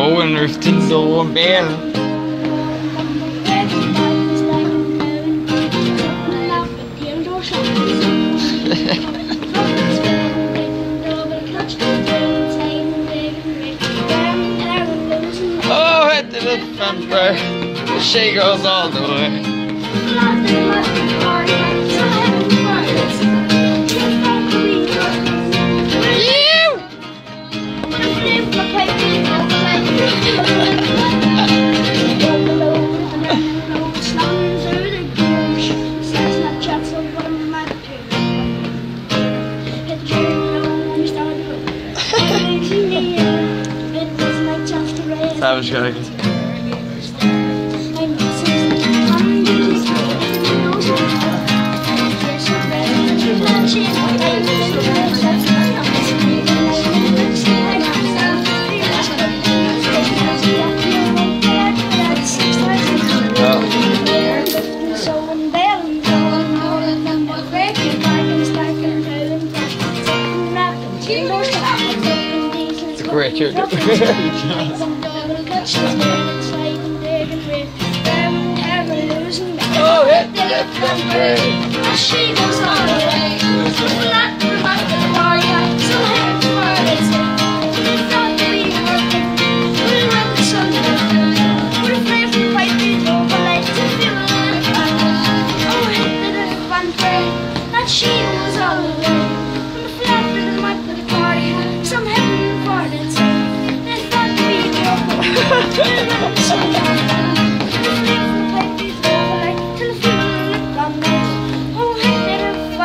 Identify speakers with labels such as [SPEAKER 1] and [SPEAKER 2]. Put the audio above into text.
[SPEAKER 1] Oh, and there's still so bär. Oh, hit the front row. She goes all the way. Guy. It's a great tune. Oh, hit the left front row.
[SPEAKER 2] She goes all the way. Not the back the bar, yeah. So head to where it's We thought we were good. We were the sun. We're afraid we might be over late to feel like